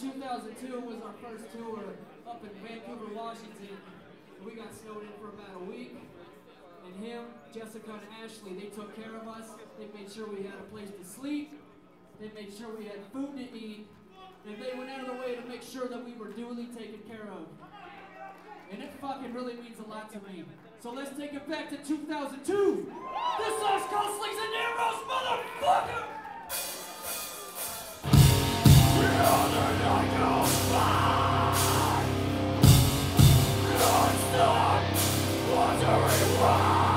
2002 was our first tour up in Vancouver, Washington. We got snowed in for about a week. And him, Jessica, and Ashley, they took care of us. They made sure we had a place to sleep. They made sure we had food to eat. And they went out of their way to make sure that we were duly taken care of. And it fucking really means a lot to me. So let's take it back to 2002. This song's called Slings and Arrows, motherfucker! Alright.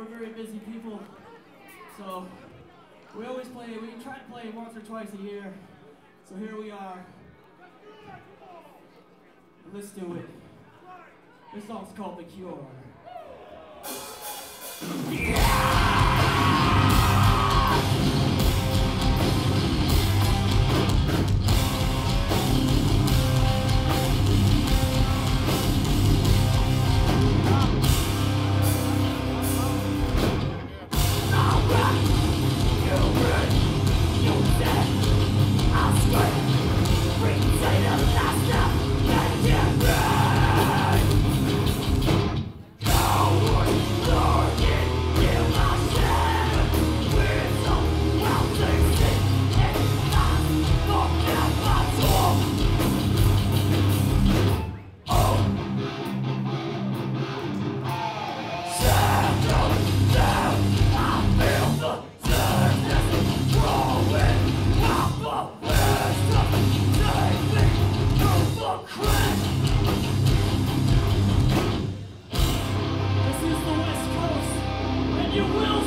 We're very busy people. So, we always play, we try to play once or twice a year. So here we are. Let's do it. This song's called The Cure. This you will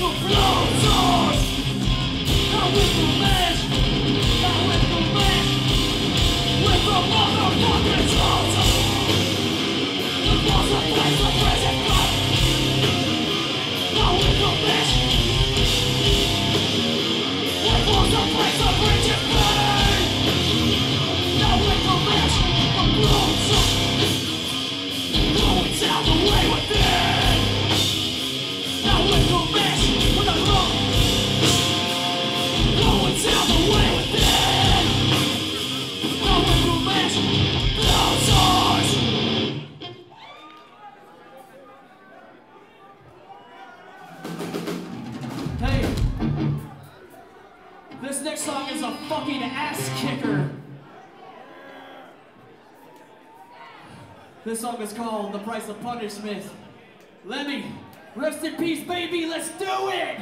will blow doors. I will remain. This song is called The Price of Punishment. Lemmy, rest in peace, baby, let's do it!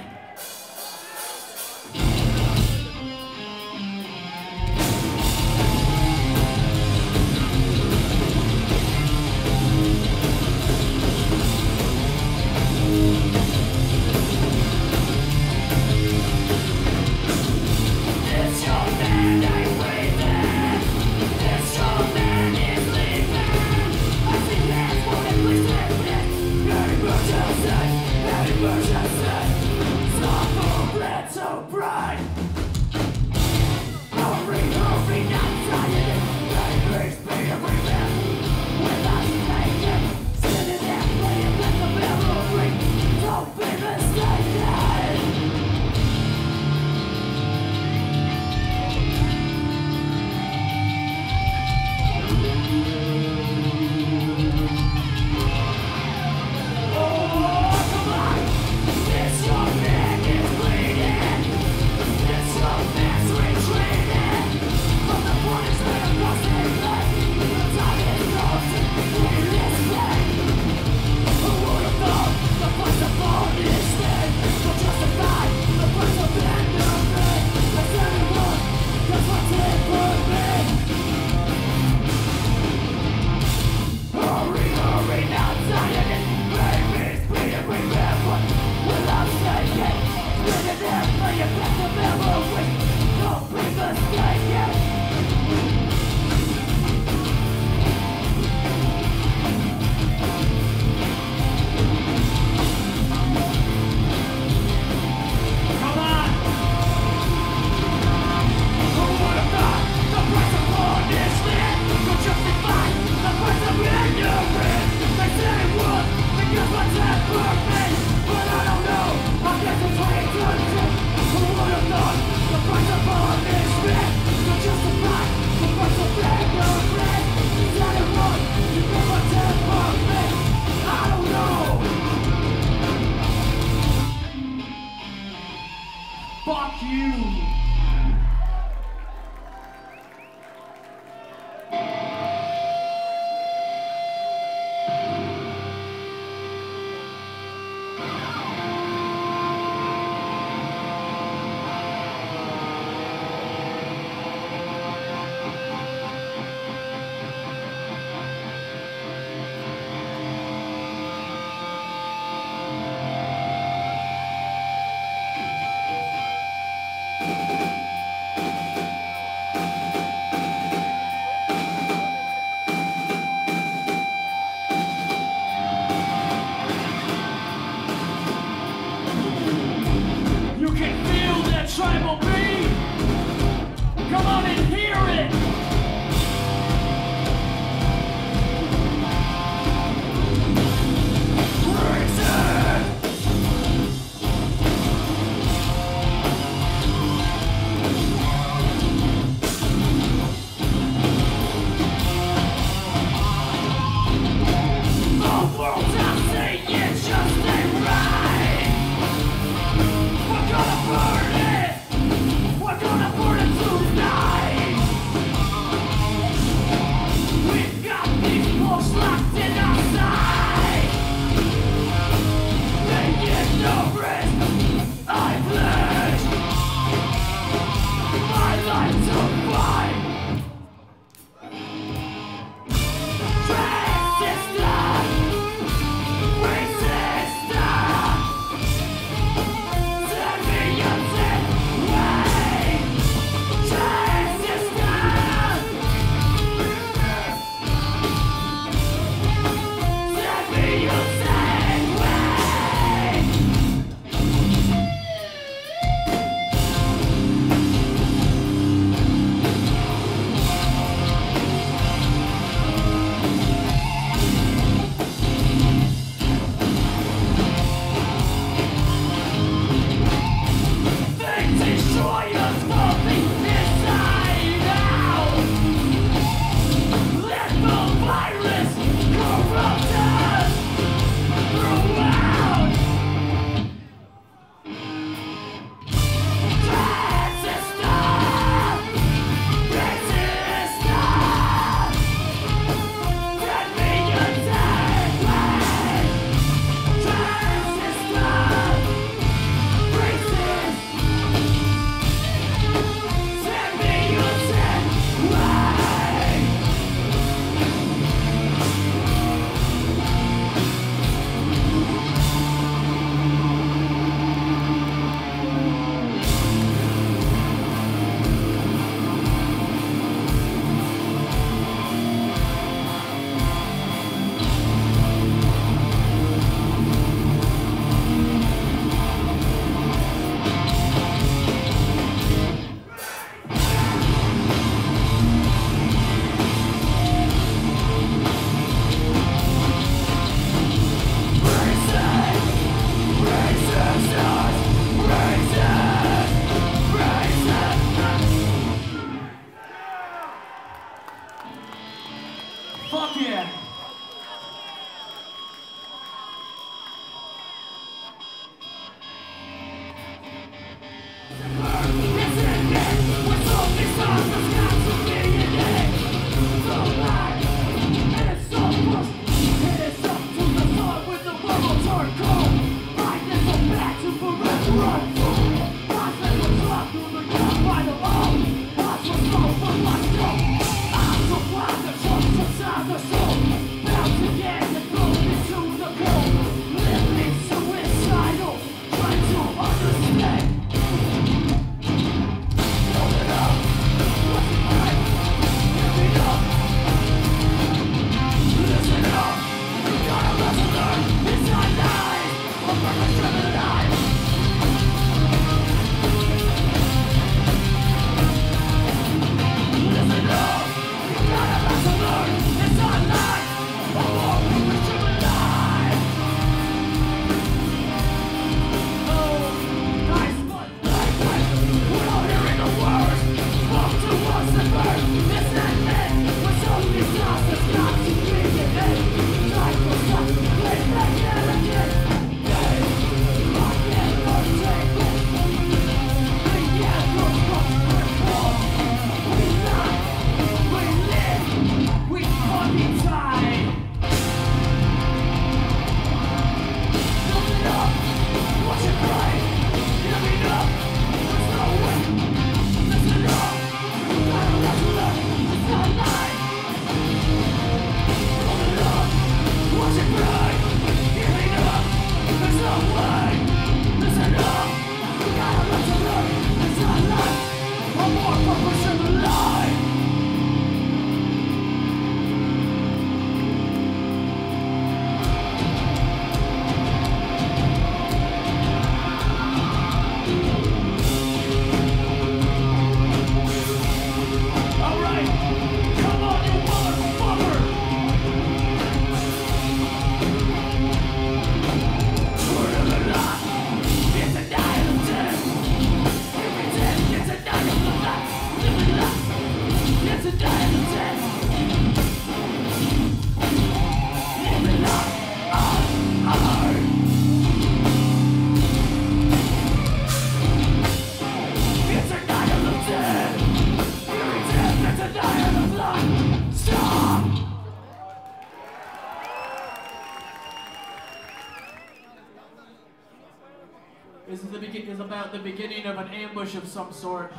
Ambush of some sort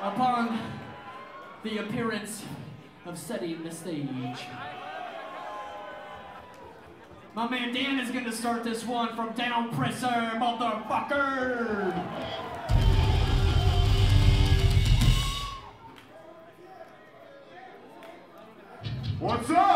upon the appearance of setting the stage. My man Dan is gonna start this one from Downpresser, motherfucker! What's up?